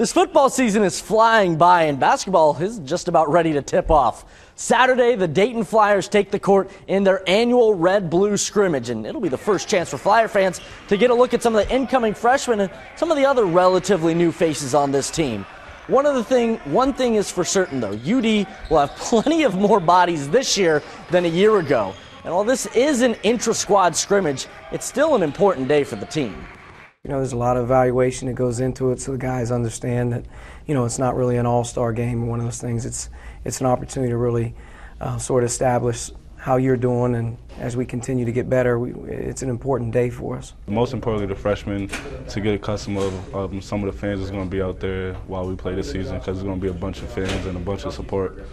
This football season is flying by, and basketball is just about ready to tip off. Saturday, the Dayton Flyers take the court in their annual red blue scrimmage, and it'll be the first chance for Flyer fans to get a look at some of the incoming freshmen and some of the other relatively new faces on this team. One of the thing, one thing is for certain though, UD will have plenty of more bodies this year than a year ago. And while this is an intra-squad scrimmage, it's still an important day for the team. You know, there's a lot of evaluation that goes into it, so the guys understand that, you know, it's not really an all-star game. One of those things. It's it's an opportunity to really uh, sort of establish how you're doing, and as we continue to get better, we, it's an important day for us. Most importantly, the freshmen to get accustomed of um, some of the fans that's going to be out there while we play this season, because there's going to be a bunch of fans and a bunch of support.